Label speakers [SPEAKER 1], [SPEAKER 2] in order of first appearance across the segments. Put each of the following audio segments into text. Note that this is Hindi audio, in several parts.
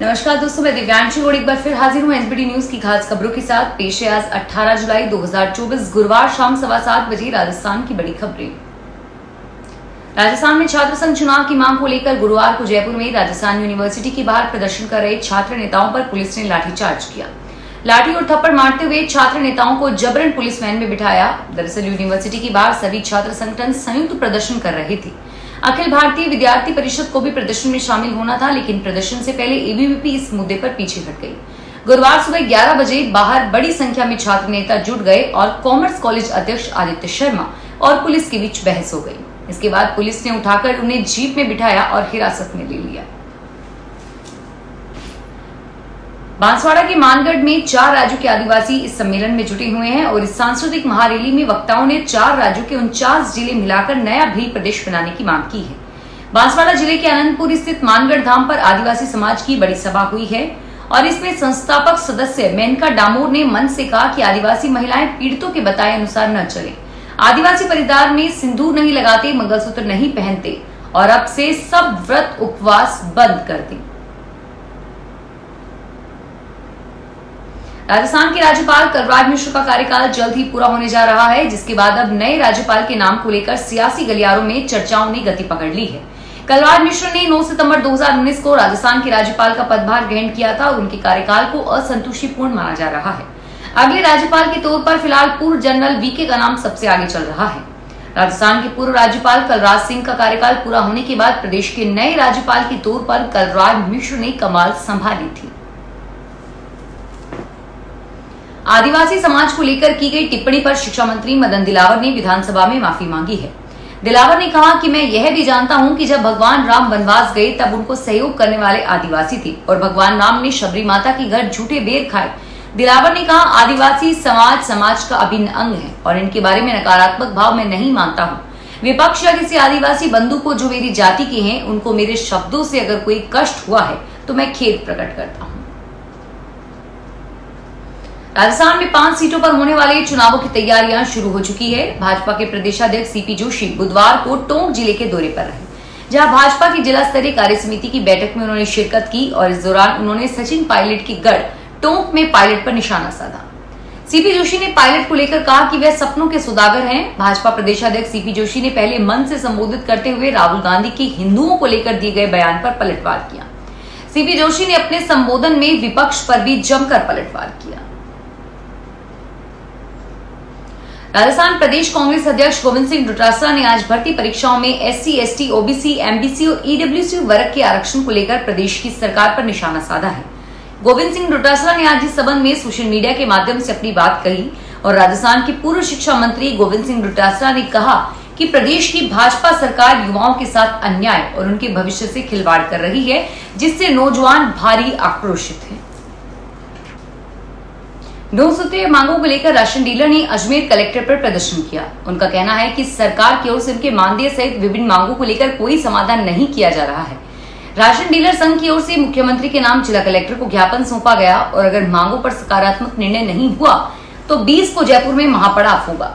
[SPEAKER 1] नमस्कार दोस्तों, मैं दिव्यांशी और एक बार फिर हाजिर हूँ एसबीडी न्यूज़ की खास खबरों के साथ। पेश है आज 18 जुलाई 2024 गुरुवार शाम सवा सात बजे राजस्थान की बड़ी खबरें। राजस्थान में छात्र संघ चुनाव की मांग को लेकर गुरुवार को जयपुर में राजस्थान यूनिवर्सिटी के बाहर प्रदर्शन कर रहे छात्र नेताओं पर पुलिस ने लाठीचार्ज किया। लाठी और थप्पड़ मारते हुए छात्र नेताओं को जबरन पुलिस वैन में बिठाया। दरअसल यूनिवर्सिटी के बाहर सभी छात्र संगठन संयुक्त प्रदर्शन कर रहे थे। अखिल भारतीय विद्यार्थी परिषद को भी प्रदर्शन में शामिल होना था, लेकिन प्रदर्शन से पहले एबीवीपी इस मुद्दे पर पीछे हट गई। गुरुवार सुबह 11 बजे बाहर बड़ी संख्या में छात्र नेता जुट गए और कॉमर्स कॉलेज अध्यक्ष आदित्य शर्मा और पुलिस के बीच बहस हो गई। इसके बाद पुलिस ने उठाकर उन्हें जीप में बिठाया और हिरासत में ले लिया। बांसवाड़ा के मानगढ़ में चार राज्यों के आदिवासी इस सम्मेलन में जुटे हुए हैं और इस सांस्कृतिक महारैली में वक्ताओं ने चार राज्यों के उनचास ज़िले मिलाकर नया भील प्रदेश बनाने की मांग की है। बांसवाड़ा ज़िले के आनंदपुर स्थित मानगढ़ धाम पर आदिवासी समाज की बड़ी सभा हुई है और इसमें संस्थापक सदस्य मेनका डामोर ने मन से कहा कि आदिवासी महिलाएँ पीड़ितों के बताए अनुसार न चले। आदिवासी परिवार में सिंदूर नहीं लगाते, मंगलसूत्र नहीं पहनते और अब से सब व्रत उपवास बंद कर दें। राजस्थान के राज्यपाल कलराज मिश्र का कार्यकाल जल्द ही पूरा होने जा रहा है, जिसके बाद अब नए राज्यपाल के नाम को लेकर सियासी गलियारों में चर्चाओं ने गति पकड़ ली है। कलराज मिश्र ने 9 सितंबर 2019 को राजस्थान के राज्यपाल का पदभार ग्रहण किया था और उनके कार्यकाल को असंतुष्टिपूर्ण माना जा रहा है। अगले राज्यपाल के तौर पर फ़िलहाल पूर्व जनरल वीके का नाम सबसे आगे चल रहा है। राजस्थान के पूर्व राज्यपाल कलराज सिंह का कार्यकाल पूरा होने के बाद प्रदेश के नए राज्यपाल के तौर पर कलराज मिश्र ने कमाल संभाली थी। आदिवासी समाज को लेकर की गई टिप्पणी पर शिक्षा मंत्री मदन दिलावर ने विधानसभा में माफ़ी मांगी है। दिलावर ने कहा कि मैं यह भी जानता हूँ कि जब भगवान राम वनवास गए, तब उनको सहयोग करने वाले आदिवासी थे और भगवान राम ने शबरी माता के घर झूठे बेर खाए। दिलावर ने कहा, आदिवासी समाज समाज का अभिन्न अंग है और इनके बारे में नकारात्मक भाव मैं नहीं मानता हूँ। विपक्ष या किसी आदिवासी बंधु को जो मेरी जाति के हैं, उनको मेरे शब्दों से अगर कोई कष्ट हुआ है तो मैं खेद प्रकट करता हूँ। राजस्थान में पाँच सीटों पर होने वाले चुनावों की तैयारियाँ शुरू हो चुकी है। भाजपा के प्रदेशाध्यक्ष सीपी जोशी बुधवार को टोंक ज़िले के दौरे पर रहे। जहाँ भाजपा की जिला स्तरीय कार्य समिति की बैठक में उन्होंने शिरकत की और इस दौरान उन्होंने सचिन पायलट की गढ़ टोंक में पायलट पर निशाना साधा। सीपी जोशी ने पायलट को लेकर कहा कि वह सपनों के सुदागर हैं। भाजपा प्रदेशाध्यक्ष सीपी जोशी ने पहले मन से संबोधित करते हुए राहुल गांधी के हिंदुओं को लेकर दिए गए बयान पर पलटवार किया। सीपी जोशी ने अपने संबोधन में विपक्ष पर भी जमकर पलटवार किया। राजस्थान प्रदेश कांग्रेस अध्यक्ष गोविंद सिंह डोटासरा ने आज भर्ती परीक्षाओं में S C S T OBC, MBC और ईडब्ल्यूसी वर्ग के आरक्षण को लेकर प्रदेश की सरकार पर निशाना साधा है। गोविंद सिंह डोटासरा ने आज इस संबंध में सोशल मीडिया के माध्यम से अपनी बात कही और राजस्थान के पूर्व शिक्षा मंत्री गोविंद सिंह डोटासरा ने कहा कि प्रदेश की भाजपा सरकार युवाओं के साथ अन्याय और उनके भविष्य से खिलवाड़ कर रही है, जिससे नौजवान भारी आक्रोशित हैं। नौ सूत्रीय मांगों को लेकर राशन डीलर ने अजमेर कलेक्टर पर प्रदर्शन किया। उनका कहना है कि सरकार की ओर से उनके मानदेय सहित विभिन्न मांगों को लेकर कोई समाधान नहीं किया जा रहा है। राशन डीलर संघ की ओर से मुख्यमंत्री के नाम जिला कलेक्टर को ज्ञापन सौंपा गया और अगर मांगों पर सकारात्मक निर्णय नहीं हुआ तो 20 को जयपुर में महापड़ाव होगा।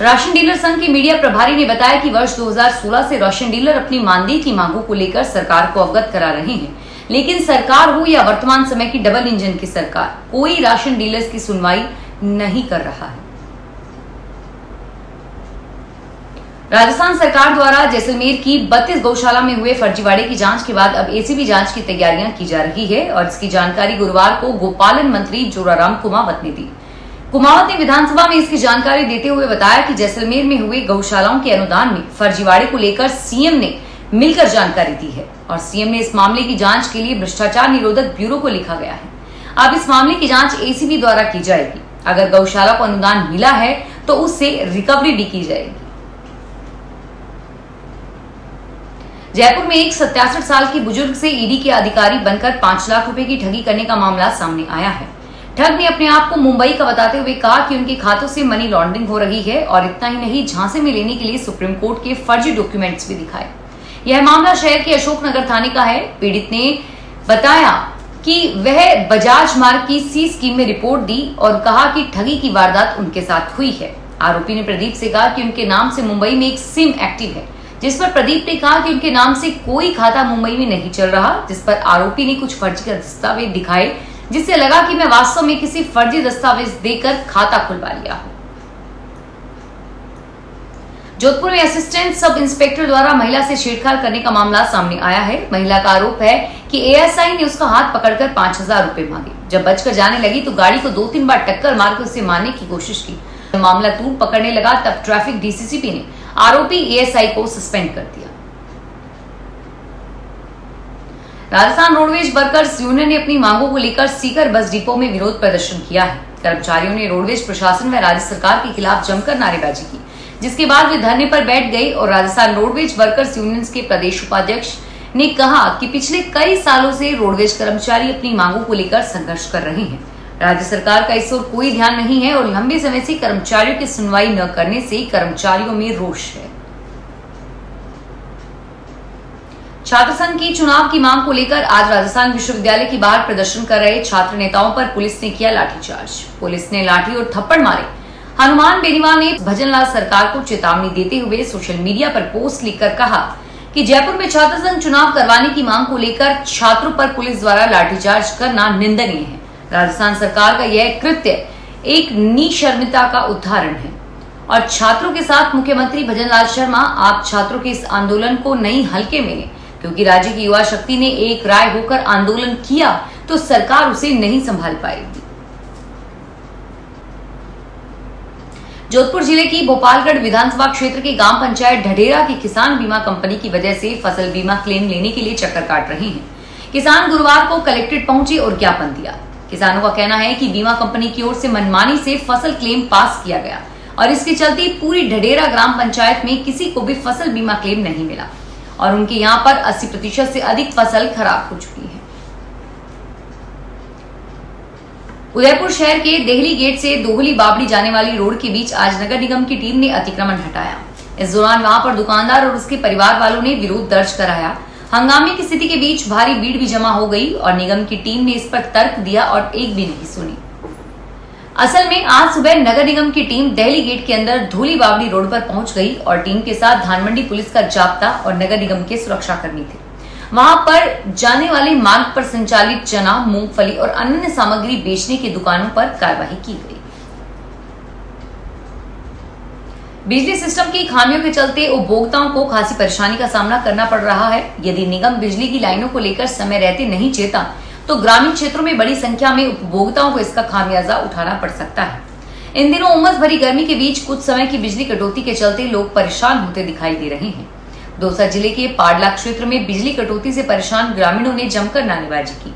[SPEAKER 1] राशन डीलर संघ के मीडिया प्रभारी ने बताया कि वर्ष 2016 से राशन डीलर अपनी मानदेय की मांगों को लेकर सरकार को अवगत करा रहे हैं। लेकिन सरकार हो या वर्तमान समय की डबल इंजन की सरकार, कोई राशन डीलर्स की सुनवाई नहीं कर रहा है। राजस्थान सरकार द्वारा जैसलमेर की 32 गौशाला में हुए फर्जीवाड़े की जाँच के बाद अब एसीबी जाँच की तैयारियाँ की जा रही है और इसकी जानकारी गुरुवार को गोपालन मंत्री जोराराम कुमावत ने दी। कुमावत ने विधानसभा में इसकी जानकारी देते हुए बताया कि जैसलमेर में हुए गौशालाओं के अनुदान में फर्जीवाड़े को लेकर सीएम ने मिलकर जानकारी दी है। और सीएम ने इस मामले की जाँच के लिए भ्रष्टाचार निरोधक ब्यूरो को लिखा गया है। अब इस मामले की जाँच एसीबी द्वारा की जाएगी। अगर गौशाला को अनुदान मिला है तो उससे रिकवरी भी की जाएगी। जयपुर में एक सत्यासठ साल की बुज़ुर्ग से ईडी के अधिकारी बनकर पाँच लाख रुपए की ठगी करने का मामला सामने आया है। ठग ने अपने आप को मुंबई का बताते हुए कहा कि उनके खातों से मनी लॉन्ड्रिंग हो रही है और इतना ही नहीं, झांसे में लेने के लिए सुप्रीम कोर्ट के फर्जी डॉक्यूमेंट्स भी दिखाए। यह मामला शहर के अशोकनगर थाने का है। पीड़ित ने बताया कि वह बजाज मार्ग की सी स्कीम में रिपोर्ट दी और कहा कि ठगी की वारदात उनके साथ हुई है। आरोपी ने प्रदीप से कहा कि उनके नाम से मुंबई में एक सिम एक्टिव है, जिस पर प्रदीप ने कहा कि उनके नाम से कोई खाता मुंबई में नहीं चल रहा, जिस पर आरोपी ने कुछ फर्जी दस्तावेज़ दिखाए, जिससे लगा कि मैं वास्तव में किसी फर्जी दस्तावेज़ देकर खाता खुलवा लिया हूँ। जोधपुर में असिस्टेंट सब इंस्पेक्टर द्वारा महिला से छेड़छाड़ करने का मामला सामने आया है। महिला का आरोप है कि एएसआई ने उसका हाथ पकड़कर पाँच हज़ार रूपए मांगे। जब बचकर जाने लगी तो गाड़ी को दो तीन बार टक्कर मारकर उसे मारने की कोशिश की। जब मामला तूर पकड़ने लगा, तब ट्रैफ़िक डीसीसीपी ने आरोपी एएसआई को सस्पेंड कर दिया। राजस्थान रोडवेज़ वर्कर्स यूनियन ने अपनी मांगों को लेकर सीकर बस डिपो में विरोध प्रदर्शन किया है। कर्मचारियों ने रोडवेज़ प्रशासन व राज्य सरकार के खिलाफ जमकर नारेबाजी की। जिसके बाद वे धरने पर बैठ गए और राजस्थान रोडवेज़ वर्कर्स यूनियंस के प्रदेश उपाध्यक्ष ने कहा कि पिछले कई सालों से रोडवेज़ कर्मचारी अपनी मांगों को लेकर संघर्ष कर रहे हैं। राज्य सरकार का इस ओर कोई ध्यान नहीं है और लंबे समय से कर्मचारियों की सुनवाई न करने से कर्मचारियों में रोष है। छात्र संघ की चुनाव की मांग को लेकर आज राजस्थान विश्वविद्यालय के बाहर प्रदर्शन कर रहे छात्र नेताओं पर पुलिस ने किया लाठीचार्ज। पुलिस ने लाठी और थप्पड़ मारे हनुमान बेनीवाल ने भजनलाल सरकार को चेतावनी देते हुए सोशल मीडिया पर पोस्ट लिखकर कहा कि जयपुर में छात्र संघ चुनाव करवाने की मांग को लेकर छात्रों पर पुलिस द्वारा लाठीचार्ज करना निंदनीय है। राजस्थान सरकार का यह कृत्य एक निशर्मिता का उदाहरण है। और छात्रों के साथ मुख्यमंत्री भजनलाल शर्मा, आप छात्रों के इस आंदोलन को नहीं हल्के में क्योंकि राज्य की युवा शक्ति ने एक राय होकर आंदोलन किया तो सरकार उसे नहीं संभाल पाएगी। जोधपुर ज़िले की भोपालगढ़ विधानसभा क्षेत्र के ग्राम पंचायत ढडेरा की किसान बीमा कंपनी की वजह से फ़सल बीमा क्लेम लेने के लिए चक्कर काट रहे हैं। किसान गुरुवार को कलेक्ट्रेट पहुँचे और ज्ञापन दिया। किसानों का कहना है कि बीमा कंपनी की ओर से मनमानी से फ़सल क्लेम पास किया गया और इसके चलते पूरी ढडेरा ग्राम पंचायत में किसी को भी फ़सल बीमा क्लेम नहीं मिला और उनके यहाँ पर 80 प्रतिशत से अधिक फ़सल खराब हो चुकी है। उदयपुर शहर के देहली गेट से दोहली बाबड़ी जाने वाली रोड के बीच आज नगर निगम की टीम ने अतिक्रमण हटाया। इस दौरान वहाँ पर दुकानदार और उसके परिवार वालों ने विरोध दर्ज कराया। हंगामे की स्थिति के बीच भारी भीड़ भी जमा हो गई और निगम की टीम ने इस पर तर्क दिया और एक भी नहीं सुनी। असल में आज सुबह नगर निगम की टीम दहली गेट के अंदर धूली बावड़ी रोड पर पहुँच गई और टीम के साथ धानमंडी पुलिस का जाप्ता और नगर निगम के सुरक्षा कर्मी थे। वहाँ पर जाने वाले मार्ग पर संचालित चना, मूंगफली और अन्य सामग्री बेचने की दुकानों पर कार्रवाई की गई। बिजली सिस्टम की खामियों के चलते उपभोक्ताओं को खासी परेशानी का सामना करना पड़ रहा है। यदि निगम बिजली की लाइनों को लेकर समय रहते नहीं चेता तो ग्रामीण क्षेत्रों में बड़ी संख्या में उपभोक्ताओं को इसका खामियाजा उठाना पड़ सकता है। इन दिनों उमस भरी गर्मी के बीच कुछ समय की बिजली कटौती के चलते लोग परेशान होते दिखाई दे रहे हैं। दौसा ज़िले के पाडला क्षेत्र में बिजली कटौती से परेशान ग्रामीणों ने जमकर नारेबाजी की।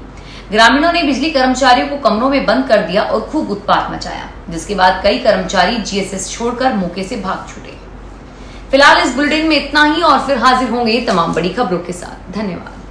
[SPEAKER 1] ग्रामीणों ने बिजली कर्मचारियों को कमरों में बंद कर दिया और खूब उत्पात मचाया, जिसके बाद कई कर्मचारी जीएसएस छोड़कर मौके से भाग छूटे। फ़िलहाल इस बुलेटिन में इतना ही, और फिर हाजिर होंगे तमाम बड़ी खबरों के साथ। धन्यवाद।